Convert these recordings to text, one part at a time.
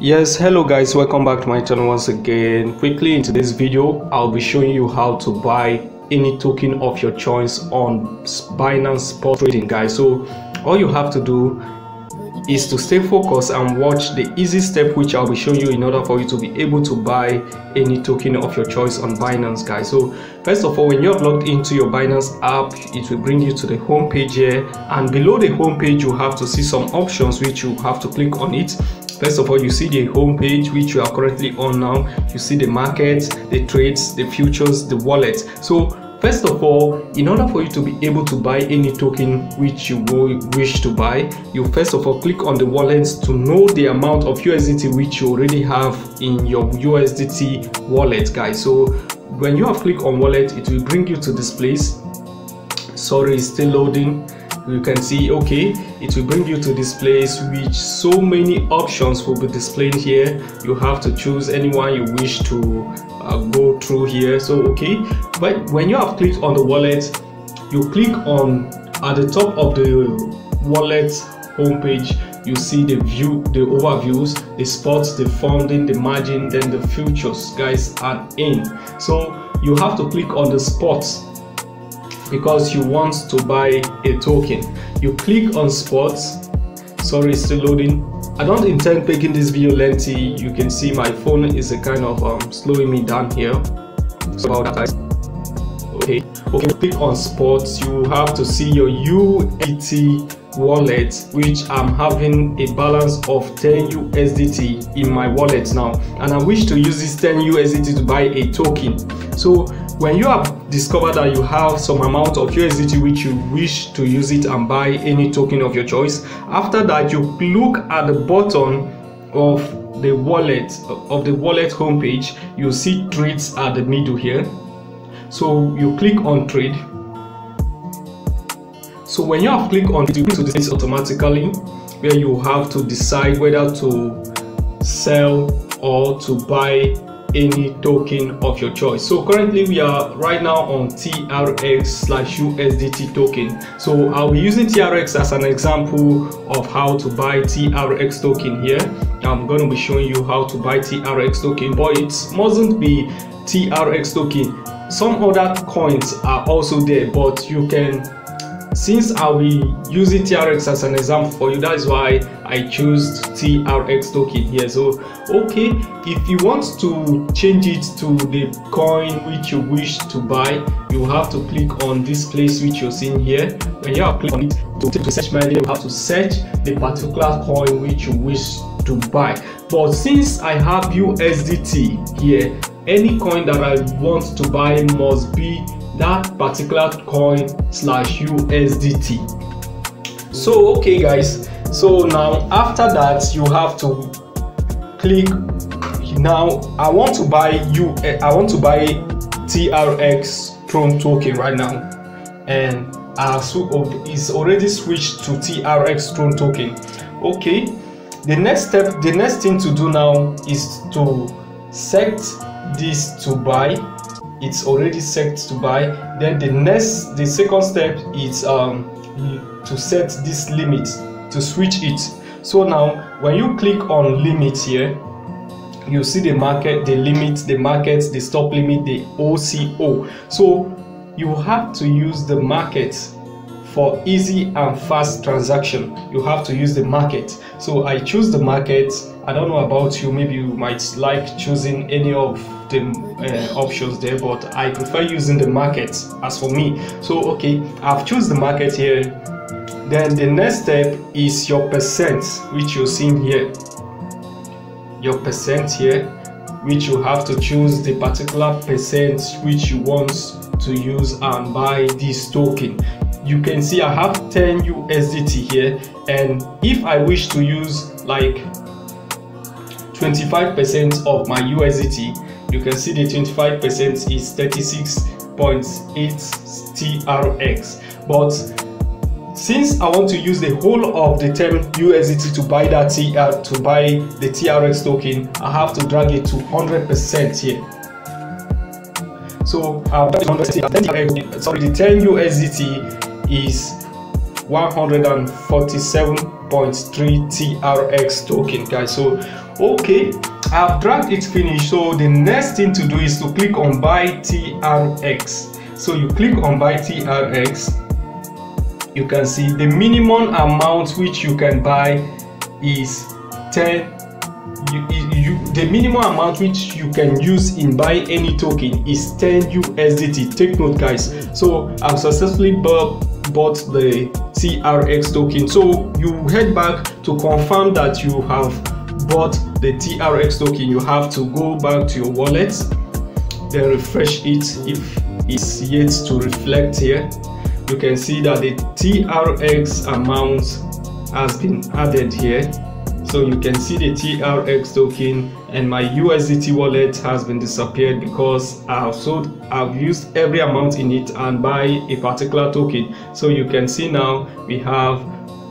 yes hello guys welcome back to my channel once again. Quickly in today's video i'll be showing you how to buy any token of your choice on binance spot trading guys. So all you have to do is to stay focused and watch the easy step which I'll be showing you in order for you to be able to buy any token of your choice on Binance guys. So first of all when you're logged into your Binance app it will bring you to the home page here. And below the home page you have to see some options which you have to click on it. First of all you see the home page which you are currently on now. You see the markets the trades the futures the wallet so First of all, in order for you to be able to buy any token which you wish to buy, you first of all click on the wallets to know the amount of USDT which you already have in your USDT wallet, guys. So when you have clicked on wallet, it will bring you to this place. Sorry, it's still loading you can see okay it will bring you to this place which so many options will be displayed here. You have to choose anyone you wish to uh, go through here. So okay but when you have clicked on the wallet you click on at the top of the wallet homepage you see the view the overviews the spots the funding the margin then the futures guys are in. So you have to click on the spots because you want to buy a token. You click on spots sorry it's still loading. I don't intend making this video lengthy. You can see my phone is a kind of um, slowing me down here. So about that okay. Okay click on spots you have to see your USDT wallet which i'm having a balance of 10 usdt in my wallet now and i wish to use this 10 usdt to buy a token so when you have discovered that you have some amount of USDT which you wish to use it and buy any token of your choice, after that you look at the bottom of the wallet of the wallet homepage, you see trades at the middle here. So you click on trade. So when you have clicked on it, to this automatically where you have to decide whether to sell or to buy any token of your choice. So currently we are right now on trx slash usdt token. So i'll be using trx as an example of how to buy trx token here. I'm going to be showing you how to buy trx token but it mustn't be trx token. Some other coins are also there but you can since I'll be using TRX as an example for you, that's why I choose TRX token here. So, okay, if you want to change it to the coin which you wish to buy, you have to click on this place which you're seeing here. When you have clicked on it, to, to search my you have to search the particular coin which you wish to buy. But since I have USDT here, any coin that I want to buy must be that particular coin slash USDT. So okay guys, so now after that you have to click now I want to buy you I want to buy TRX Tron token right now and uh, so it's already switched to TRX Tron token. Okay, the next step, the next thing to do now is to set this to buy it's already set to buy then the next the second step is um, to set this limit to switch it. So now when you click on limit here you see the market the limit the market the stop limit the oco so you have to use the market for easy and fast transaction. You have to use the market. So i choose the market. I don't know about you. Maybe you might like choosing any of the uh, options there but i prefer using the market as for me. So okay i've choose the market here. Then the next step is your percent which you're seeing here. Your percent here which you have to choose the particular percent which you want to use and buy this token you can see I have 10 USDT here and if I wish to use like 25% of my USDT you can see the 25% is 36.8 TRX but since I want to use the whole of the 10 USDT to buy that TR to buy the TRX token I have to drag it to 100% here. So uh, sorry the 10 USDT is 147.3 TRX token guys so okay I've dragged it finished so the next thing to do is to click on buy TRX so you click on buy TRX you can see the minimum amount which you can buy is 10 you, you, the minimum amount which you can use in buying any token is 10 USDT. Take note, guys. So I've successfully bought, bought the TRX token. So you head back to confirm that you have bought the TRX token. You have to go back to your wallet, then refresh it if it's yet to reflect here. You can see that the TRX amount has been added here so you can see the TRX token and my USDT wallet has been disappeared because I've sold I've used every amount in it and buy a particular token. So you can see now we have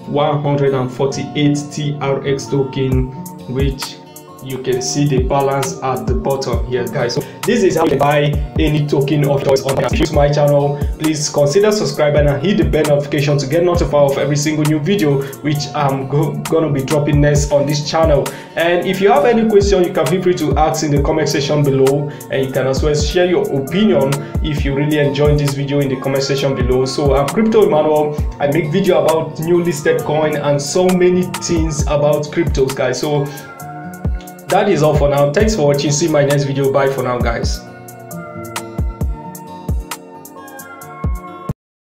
148 TRX token which you can see the balance at the bottom here guys. So this is how you buy any token of choice on my channel. Please consider subscribing and hit the bell notification to get notified of every single new video which i'm go gonna be dropping next on this channel. And if you have any question you can feel free to ask in the comment section below. And you can as well share your opinion if you really enjoyed this video in the comment section below. So i'm crypto emmanuel. I make video about new listed coin and so many things about cryptos guys. So that is all for now. Thanks for watching. See my next video. Bye for now guys